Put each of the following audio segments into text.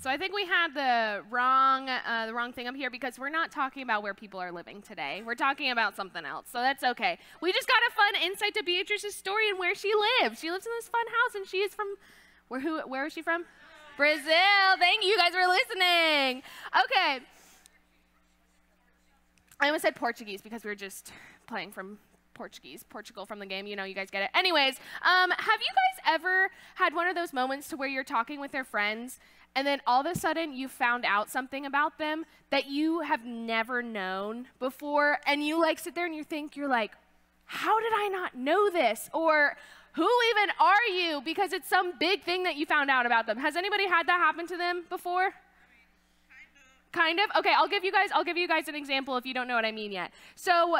So I think we had the wrong uh, the wrong thing up here because we're not talking about where people are living today. We're talking about something else. So that's okay. We just got a fun insight to Beatrice's story and where she lives. She lives in this fun house and she is from where who where is she from? Brazil. Thank you. You guys for listening. Okay. I almost said Portuguese because we were just playing from Portuguese, Portugal from the game. You know, you guys get it. Anyways, um, have you guys ever had one of those moments to where you're talking with your friends and then all of a sudden you found out something about them that you have never known before. And you like sit there and you think you're like how did i not know this? Or who even are you? Because it's some big thing that you found out about them. Has anybody had that happen to them before? Kind of. Okay i'll give you guys i'll give you guys an example if you don't know what i mean yet. So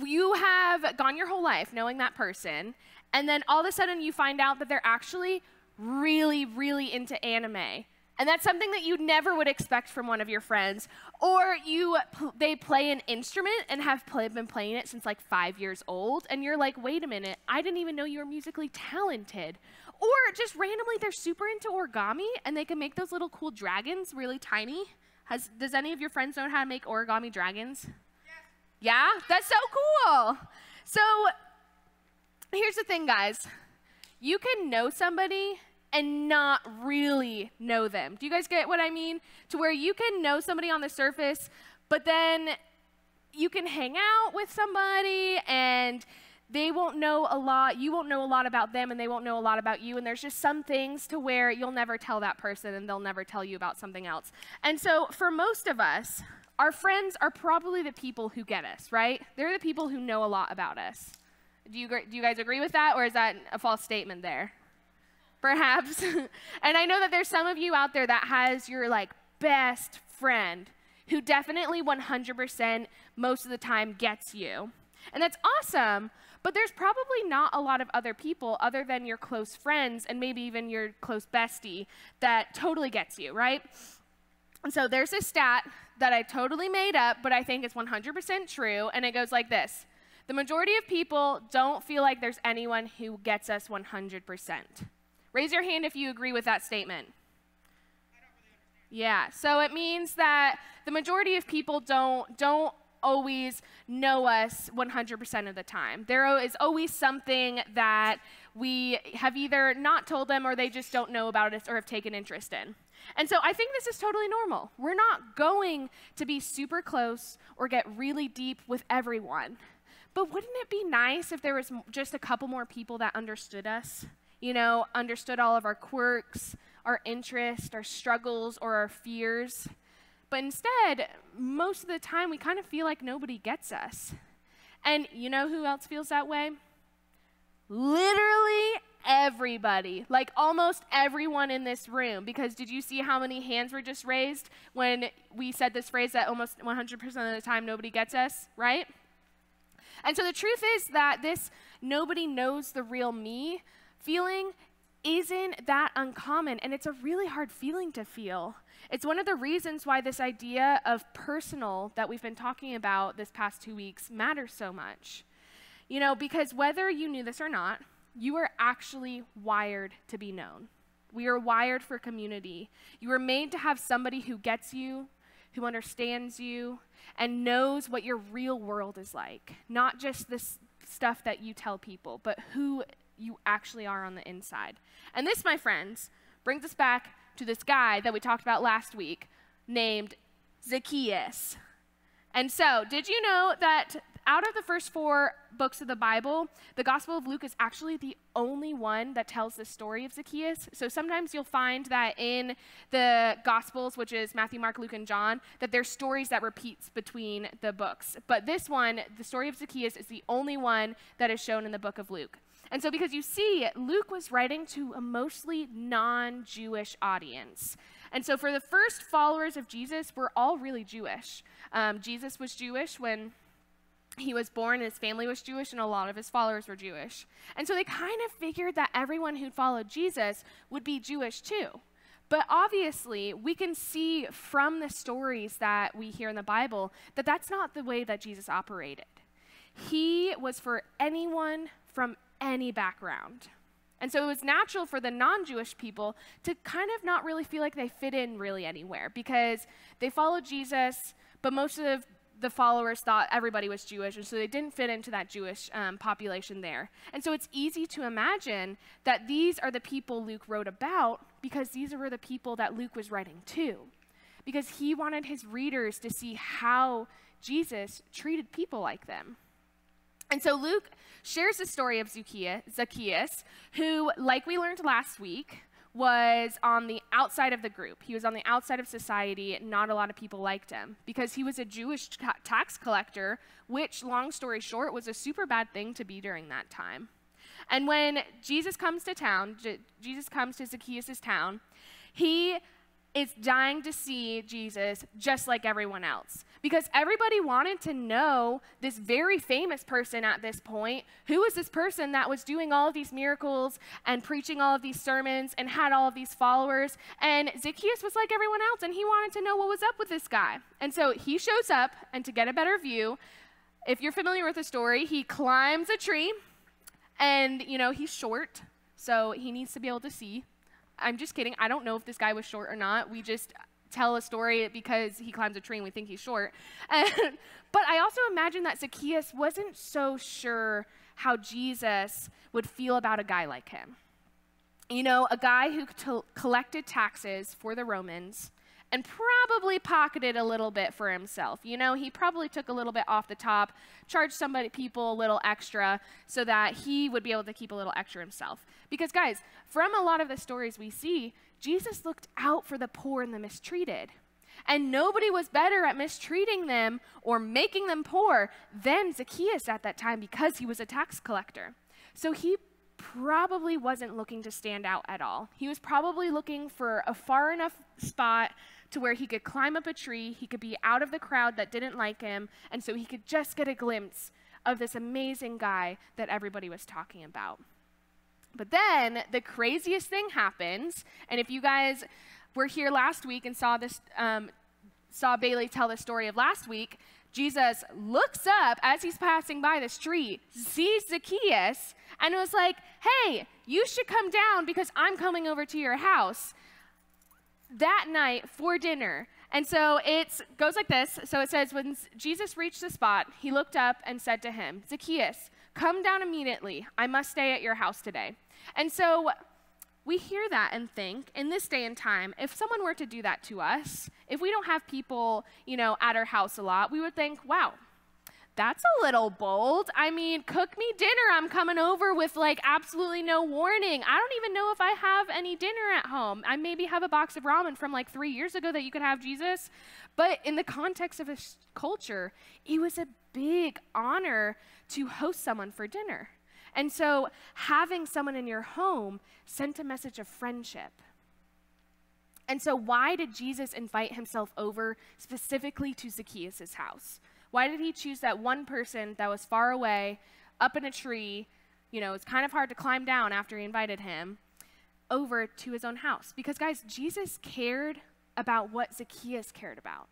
you have gone your whole life knowing that person and then all of a sudden you find out that they're actually really, really into anime. And that's something that you never would expect from one of your friends. Or you, they play an instrument and have play, been playing it since like five years old, and you're like, wait a minute, I didn't even know you were musically talented. Or just randomly, they're super into origami and they can make those little cool dragons really tiny. Has, does any of your friends know how to make origami dragons? Yeah, that's so cool. So here's the thing, guys you can know somebody and not really know them. Do you guys get what I mean? To where you can know somebody on the surface, but then you can hang out with somebody and they won't know a lot, you won't know a lot about them, and they won't know a lot about you. And there's just some things to where you'll never tell that person and they'll never tell you about something else. And so for most of us, our friends are probably the people who get us, right? They're the people who know a lot about us. Do you, do you guys agree with that, or is that a false statement there? Perhaps. and I know that there's some of you out there that has your like best friend who definitely 100% most of the time gets you. And that's awesome, but there's probably not a lot of other people other than your close friends and maybe even your close bestie that totally gets you, right? And so there's a stat that I totally made up, but I think it's 100% true, and it goes like this the majority of people don't feel like there's anyone who gets us 100%. Raise your hand if you agree with that statement. Yeah, so it means that the majority of people don't, don't always know us 100% of the time. There is always something that we have either not told them or they just don't know about us or have taken interest in. And so I think this is totally normal. We're not going to be super close or get really deep with everyone. But wouldn't it be nice if there was just a couple more people that understood us? You know, understood all of our quirks, our interests, our struggles, or our fears. But instead, most of the time, we kind of feel like nobody gets us. And you know who else feels that way? Literally everybody, like almost everyone in this room. Because did you see how many hands were just raised when we said this phrase that almost 100% of the time nobody gets us, right? And so the truth is that this nobody knows the real me feeling isn't that uncommon, and it's a really hard feeling to feel. It's one of the reasons why this idea of personal that we've been talking about this past two weeks matters so much. You know, because whether you knew this or not, you are actually wired to be known. We are wired for community. You were made to have somebody who gets you, who understands you, and knows what your real world is like. Not just this stuff that you tell people, but who you actually are on the inside. And this, my friends, brings us back to this guy that we talked about last week named Zacchaeus. And so, did you know that out of the first four books of the Bible, the Gospel of Luke is actually the only one that tells the story of Zacchaeus. So sometimes you'll find that in the Gospels, which is Matthew, Mark, Luke, and John, that there's stories that repeats between the books. But this one, the story of Zacchaeus, is the only one that is shown in the book of Luke. And so, because you see, Luke was writing to a mostly non Jewish audience. And so, for the first followers of Jesus, we're all really Jewish. Um, Jesus was Jewish when he was born, his family was Jewish, and a lot of his followers were Jewish. And so they kind of figured that everyone who followed Jesus would be Jewish too. But obviously, we can see from the stories that we hear in the Bible that that's not the way that Jesus operated. He was for anyone from any background. And so it was natural for the non Jewish people to kind of not really feel like they fit in really anywhere because they followed Jesus, but most of the followers thought everybody was Jewish, and so they didn't fit into that Jewish um, population there. And so it's easy to imagine that these are the people Luke wrote about because these were the people that Luke was writing to. Because he wanted his readers to see how Jesus treated people like them. And so Luke shares the story of Zacchaeus, who, like we learned last week, was on the outside of the group. He was on the outside of society. Not a lot of people liked him because he was a Jewish ta- tax collector, which, long story short, was a super bad thing to be during that time. And when Jesus comes to town, Jesus comes to Zacchaeus' town, he is dying to see Jesus just like everyone else. Because everybody wanted to know this very famous person at this point. Who was this person that was doing all of these miracles and preaching all of these sermons and had all of these followers? And Zacchaeus was like everyone else, and he wanted to know what was up with this guy. And so he shows up, and to get a better view, if you're familiar with the story, he climbs a tree, and, you know, he's short, so he needs to be able to see. I'm just kidding. I don't know if this guy was short or not. We just tell a story because he climbs a tree and we think he's short. But I also imagine that Zacchaeus wasn't so sure how Jesus would feel about a guy like him. You know, a guy who collected taxes for the Romans and probably pocketed a little bit for himself. You know, he probably took a little bit off the top, charged somebody people a little extra so that he would be able to keep a little extra himself. Because guys, from a lot of the stories we see, Jesus looked out for the poor and the mistreated. And nobody was better at mistreating them or making them poor than Zacchaeus at that time because he was a tax collector. So he probably wasn't looking to stand out at all. He was probably looking for a far enough spot to where he could climb up a tree, he could be out of the crowd that didn't like him, and so he could just get a glimpse of this amazing guy that everybody was talking about. But then the craziest thing happens, and if you guys were here last week and saw this, um, saw Bailey tell the story of last week, Jesus looks up as he's passing by the street, sees Zacchaeus, and was like, Hey, you should come down because I'm coming over to your house that night for dinner. And so it goes like this. So it says, When Jesus reached the spot, he looked up and said to him, Zacchaeus, come down immediately. I must stay at your house today. And so we hear that and think, in this day and time, if someone were to do that to us, if we don't have people, you know, at our house a lot, we would think, wow, that's a little bold. I mean, cook me dinner. I'm coming over with like absolutely no warning. I don't even know if I have any dinner at home. I maybe have a box of ramen from like three years ago that you could have, Jesus. But in the context of his culture, it was a big honor to host someone for dinner. And so having someone in your home sent a message of friendship. And so, why did Jesus invite himself over specifically to Zacchaeus' house? Why did he choose that one person that was far away, up in a tree? You know, it's kind of hard to climb down after he invited him over to his own house. Because, guys, Jesus cared about what Zacchaeus cared about.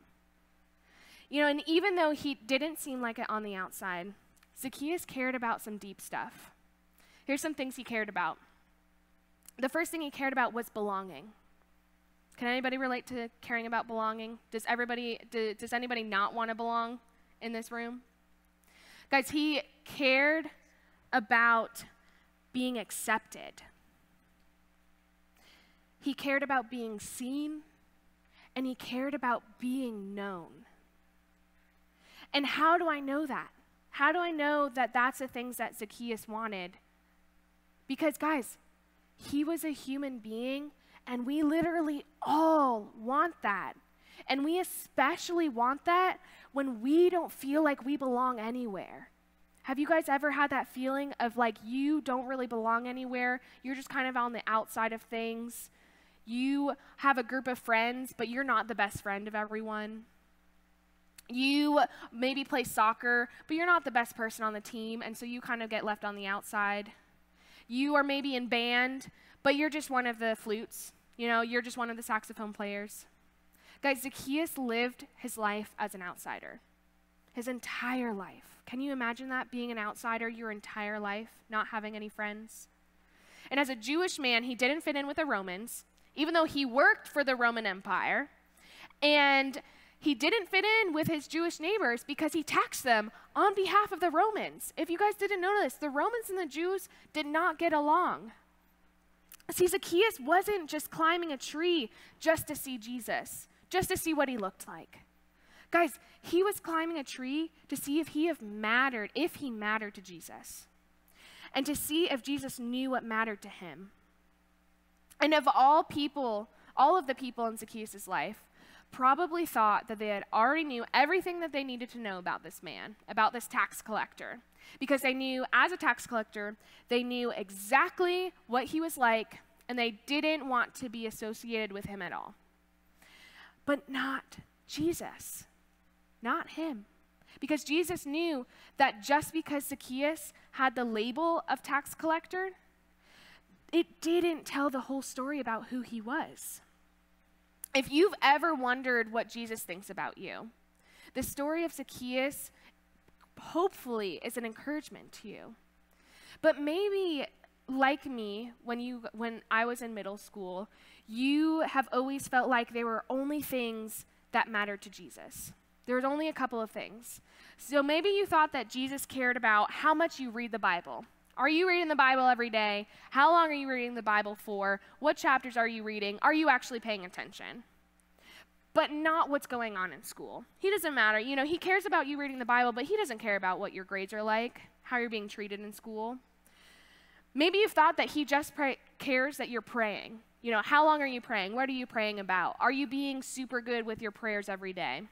You know, and even though he didn't seem like it on the outside, Zacchaeus cared about some deep stuff. Here's some things he cared about. The first thing he cared about was belonging. Can anybody relate to caring about belonging? Does everybody do, does anybody not want to belong? In this room? Guys, he cared about being accepted. He cared about being seen, and he cared about being known. And how do I know that? How do I know that that's the things that Zacchaeus wanted? Because, guys, he was a human being, and we literally all want that. And we especially want that when we don't feel like we belong anywhere. Have you guys ever had that feeling of like you don't really belong anywhere? You're just kind of on the outside of things. You have a group of friends, but you're not the best friend of everyone. You maybe play soccer, but you're not the best person on the team, and so you kind of get left on the outside. You are maybe in band, but you're just one of the flutes. You know, you're just one of the saxophone players. Guys, Zacchaeus lived his life as an outsider, his entire life. Can you imagine that, being an outsider your entire life, not having any friends? And as a Jewish man, he didn't fit in with the Romans, even though he worked for the Roman Empire. And he didn't fit in with his Jewish neighbors because he taxed them on behalf of the Romans. If you guys didn't know this, the Romans and the Jews did not get along. See, Zacchaeus wasn't just climbing a tree just to see Jesus, just to see what he looked like. Guys, he was climbing a tree to see if he have mattered, if he mattered to Jesus, and to see if Jesus knew what mattered to him. And of all people, all of the people in Zacchaeus' life, probably thought that they had already knew everything that they needed to know about this man, about this tax collector. Because they knew, as a tax collector, they knew exactly what he was like, and they didn't want to be associated with him at all. But not Jesus. Not him. Because Jesus knew that just because Zacchaeus had the label of tax collector, it didn't tell the whole story about who he was. If you've ever wondered what Jesus thinks about you, the story of Zacchaeus hopefully is an encouragement to you. But maybe like me when you when I was in middle school, you have always felt like there were only things that mattered to Jesus. There was only a couple of things. So maybe you thought that Jesus cared about how much you read the Bible. Are you reading the Bible every day? How long are you reading the Bible for? What chapters are you reading? Are you actually paying attention? But not what's going on in school. He doesn't matter. You know, he cares about you reading the Bible, but he doesn't care about what your grades are like, how you're being treated in school. Maybe you've thought that he just pray- cares that you're praying. You know, how long are you praying? What are you praying about? Are you being super good with your prayers every day?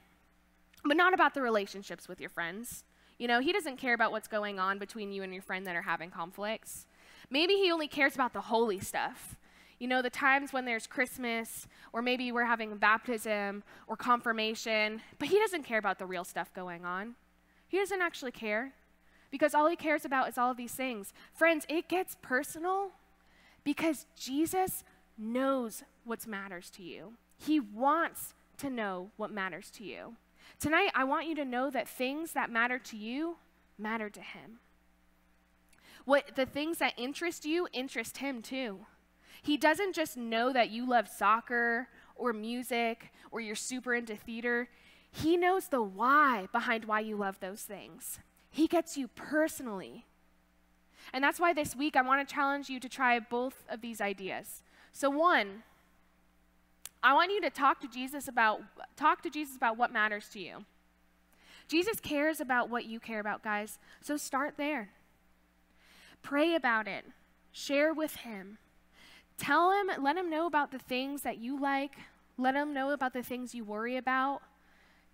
But not about the relationships with your friends. You know, he doesn't care about what's going on between you and your friend that are having conflicts. Maybe he only cares about the holy stuff. You know, the times when there's Christmas, or maybe we're having baptism or confirmation, but he doesn't care about the real stuff going on. He doesn't actually care because all he cares about is all of these things. Friends, it gets personal because Jesus knows what matters to you. He wants to know what matters to you. Tonight, I want you to know that things that matter to you matter to Him. What the things that interest you interest Him too. He doesn't just know that you love soccer or music or you're super into theater. He knows the why behind why you love those things. He gets you personally. And that's why this week I want to challenge you to try both of these ideas. So, one, I want you to talk to Jesus about talk to Jesus about what matters to you. Jesus cares about what you care about, guys. So start there. Pray about it. Share with him. Tell him, let him know about the things that you like. Let him know about the things you worry about.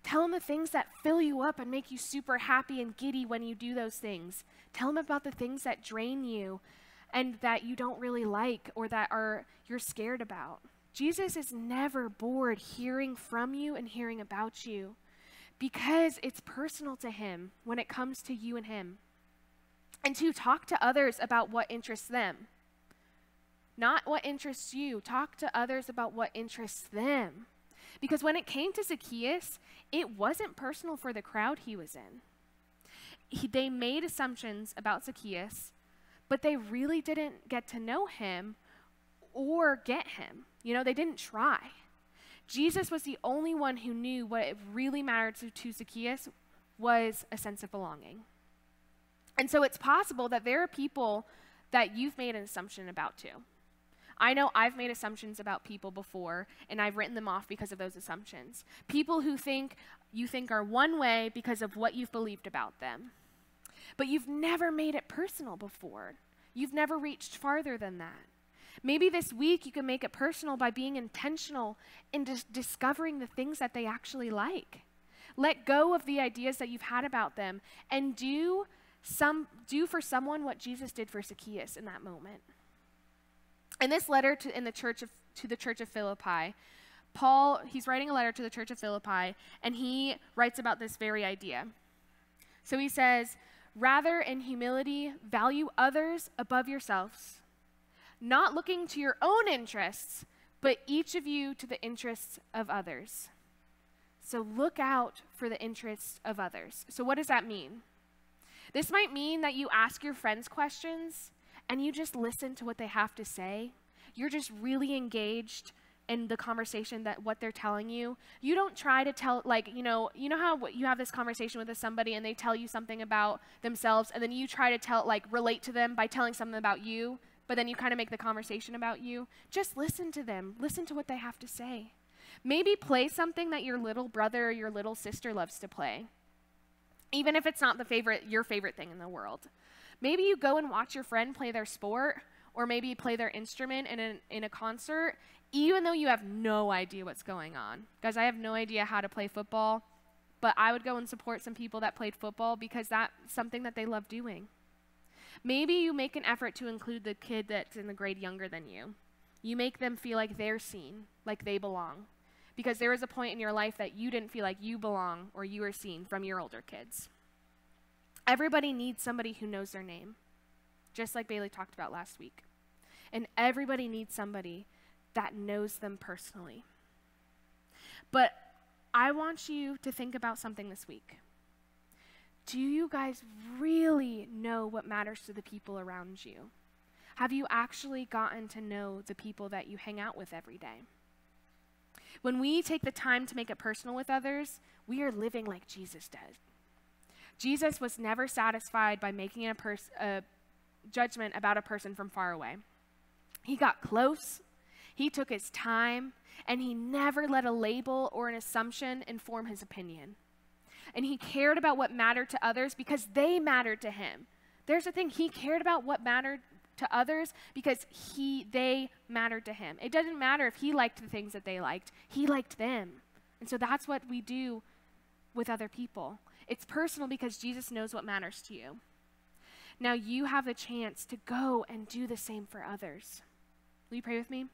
Tell him the things that fill you up and make you super happy and giddy when you do those things. Tell him about the things that drain you and that you don't really like or that are you're scared about. Jesus is never bored hearing from you and hearing about you because it's personal to him when it comes to you and him. And to talk to others about what interests them. Not what interests you. Talk to others about what interests them. Because when it came to Zacchaeus, it wasn't personal for the crowd he was in. He, they made assumptions about Zacchaeus, but they really didn't get to know him or get him. You know, they didn't try. Jesus was the only one who knew what it really mattered to, to Zacchaeus was a sense of belonging. And so it's possible that there are people that you've made an assumption about too. I know I've made assumptions about people before, and I've written them off because of those assumptions. People who think you think are one way because of what you've believed about them. But you've never made it personal before. You've never reached farther than that. Maybe this week you can make it personal by being intentional in dis- discovering the things that they actually like. Let go of the ideas that you've had about them and do some do for someone what Jesus did for Zacchaeus in that moment. In this letter to in the church of to the church of Philippi, Paul, he's writing a letter to the church of Philippi and he writes about this very idea. So he says, "Rather in humility value others above yourselves." not looking to your own interests, but each of you to the interests of others. So look out for the interests of others. So, what does that mean? This might mean that you ask your friends questions and you just listen to what they have to say. You're just really engaged in the conversation that what they're telling you. You don't try to tell like, you know, you know how you have this conversation with somebody and they tell you something about themselves and then you try to tell like relate to them by telling something about you, but then you kind of make the conversation about you. Just listen to them. Listen to what they have to say. Maybe play something that your little brother or your little sister loves to play. Even if it's not the favorite your favorite thing in the world. Maybe you go and watch your friend play their sport or maybe play their instrument in a, in a concert even though you have no idea what's going on. Guys, I have no idea how to play football, but I would go and support some people that played football because that's something that they love doing. Maybe you make an effort to include the kid that's in the grade younger than you. You make them feel like they're seen, like they belong. Because there was a point in your life that you didn't feel like you belong or you were seen from your older kids. Everybody needs somebody who knows their name, just like Bailey talked about last week. And everybody needs somebody that knows them personally. But I want you to think about something this week. Do you guys really know what matters to the people around you? Have you actually gotten to know the people that you hang out with every day? When we take the time to make it personal with others, we are living like Jesus did. Jesus was never satisfied by making a, a judgment about a person from far away. He got close he took his time, and he never let a label or an assumption inform his opinion. And he cared about what mattered to others because they mattered to him. There's the thing, he cared about what mattered to others because he they mattered to him. It doesn't matter if he liked the things that they liked. He liked them. And so that's what we do with other people. It's personal because Jesus knows what matters to you. Now you have a chance to go and do the same for others. Will you pray with me?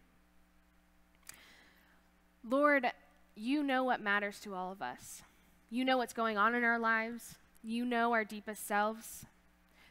Lord, you know what matters to all of us. You know what's going on in our lives. You know our deepest selves.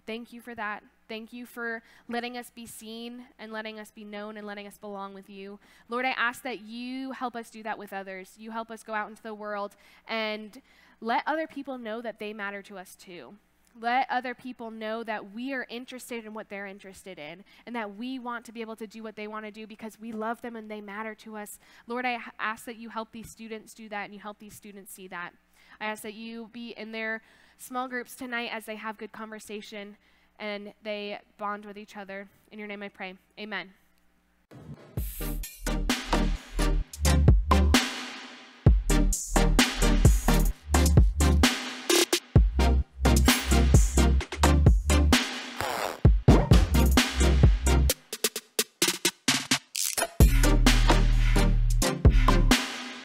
Thank you for that. Thank you for letting us be seen and letting us be known and letting us belong with you. Lord, I ask that you help us do that with others. You help us go out into the world and let other people know that they matter to us too. Let other people know that we are interested in what they're interested in and that we want to be able to do what they want to do because we love them and they matter to us. Lord, I ask that you help these students do that and you help these students see that. I ask that you be in their small groups tonight as they have good conversation and they bond with each other. In your name I pray. Amen.